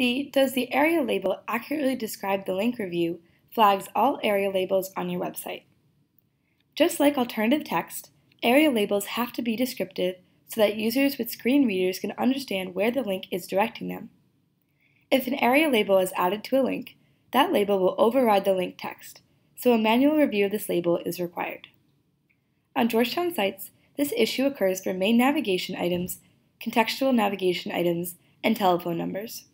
The Does the aria label accurately describe the link review flags all aria labels on your website. Just like alternative text, aria labels have to be descriptive so that users with screen readers can understand where the link is directing them. If an aria label is added to a link, that label will override the link text, so a manual review of this label is required. On Georgetown sites, this issue occurs for main navigation items, contextual navigation items, and telephone numbers.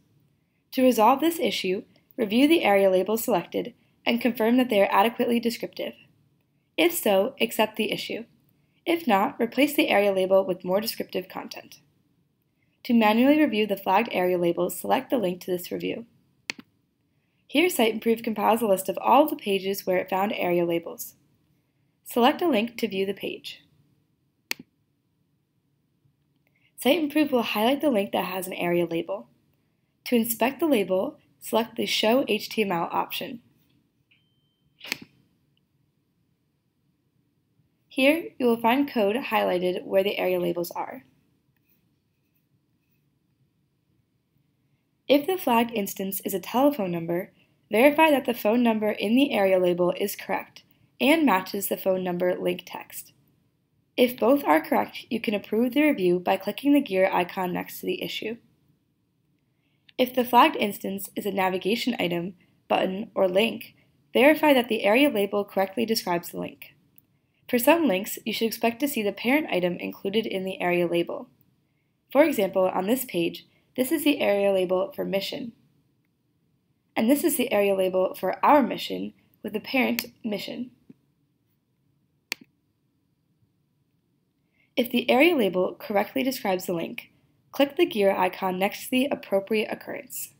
To resolve this issue, review the aria labels selected and confirm that they are adequately descriptive. If so, accept the issue. If not, replace the aria label with more descriptive content. To manually review the flagged aria labels, select the link to this review. Here, Siteimprove compiles a list of all the pages where it found aria labels. Select a link to view the page. Siteimprove will highlight the link that has an aria label. To inspect the label, select the Show HTML option. Here, you will find code highlighted where the aria labels are. If the flagged instance is a telephone number, verify that the phone number in the aria label is correct and matches the phone number link text. If both are correct, you can approve the review by clicking the gear icon next to the issue. If the flagged instance is a navigation item, button, or link, verify that the aria label correctly describes the link. For some links, you should expect to see the parent item included in the aria label. For example, on this page, this is the aria label for mission. And this is the aria label for our mission with the parent mission. If the aria label correctly describes the link, click the gear icon next to the appropriate occurrence.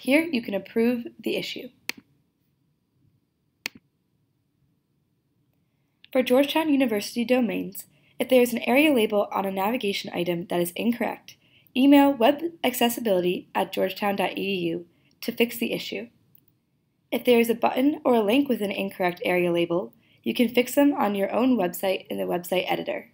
Here you can approve the issue. For Georgetown University domains, if there is an aria label on a navigation item that is incorrect, email webaccessibility at georgetown.edu to fix the issue. If there is a button or a link with an incorrect aria label, you can fix them on your own website in the website editor.